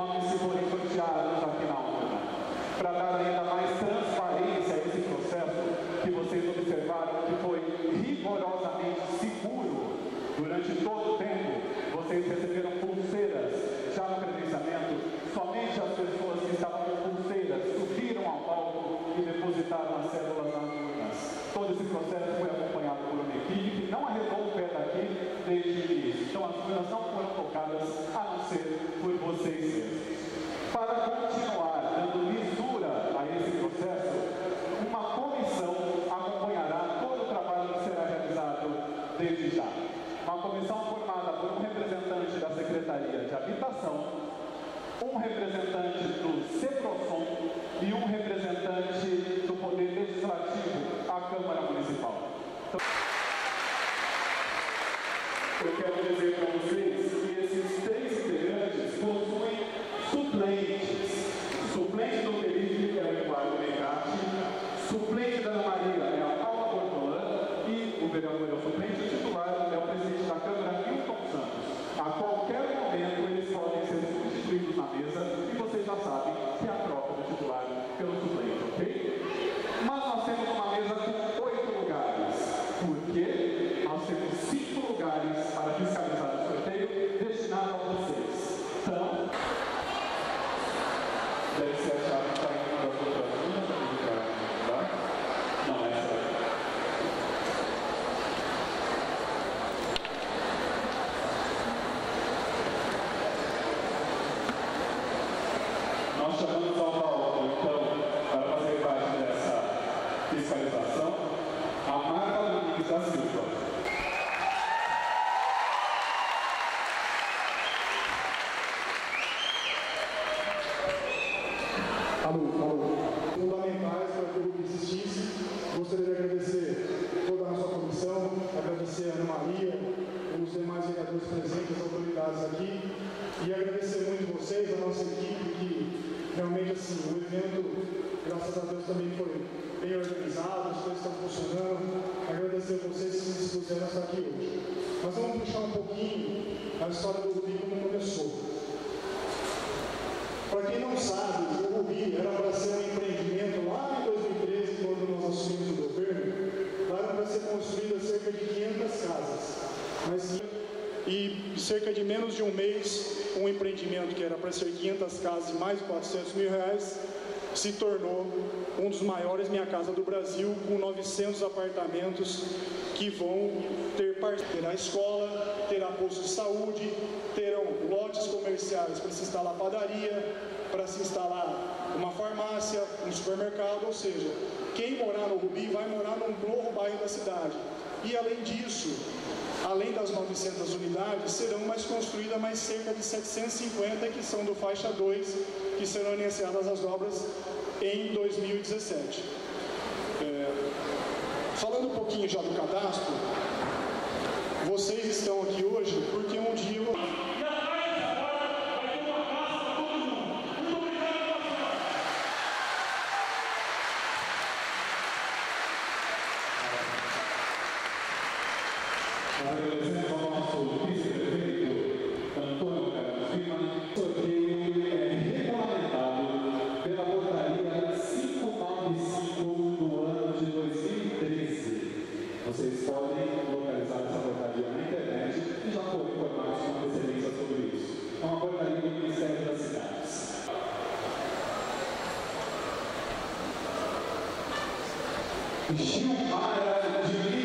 nome se forem sorteados na final. Para dar ainda mais transparência a esse processo que vocês observaram que foi rigorosamente seguro durante todo o tempo, vocês receberam pulseiras já no credenciamento, somente as pessoas que estavam com pulseiras subiram ao palco e depositaram as células nas urnas. Todo esse processo foi acompanhado por uma equipe que não arredou o pé daqui desde o início. Então as urnas não foram tocadas a não ser por vocês para continuar dando lisura a esse processo, uma comissão acompanhará todo o trabalho que será realizado desde já. Uma comissão formada por um representante da Secretaria de Habitação, um representante do CEPROSOM e um representante do Poder Legislativo, a Câmara Municipal. Então, eu quero dizer para vocês me. Nós chamamos ao palco, então, para fazer parte dessa fiscalização, a Marta Domingos da Silva. Alô, alô. Fundamentais para que o grupo existisse. Gostaria de agradecer toda a nossa comissão, agradecer a Ana Maria, os demais vereadores presentes, as autoridades aqui, e agradecer muito vocês, a nossa equipe, que realmente assim, o evento, graças a Deus, também foi bem organizado, as coisas estão funcionando. Agradecer a vocês que se dispuseram a estar aqui hoje. Mas vamos puxar um pouquinho a história do Rubi como começou. Para quem não sabe, o Rubi era para ser cerca de menos de um mês, um empreendimento que era para ser 500 casas e mais de 400 mil reais, se tornou um dos maiores Minha Casa do Brasil, com 900 apartamentos que vão ter terá escola, terá posto de saúde, terão lotes comerciais para se instalar padaria, para se instalar uma farmácia, um supermercado, ou seja, quem morar no Rubi vai morar num novo bairro da cidade. E além disso, além das 900 unidades, serão mais construídas mais cerca de 750 que são do faixa 2, que serão iniciadas as obras em 2017. É, falando um pouquinho já do cadastro, vocês estão aqui hoje porque um dia Gilmara de.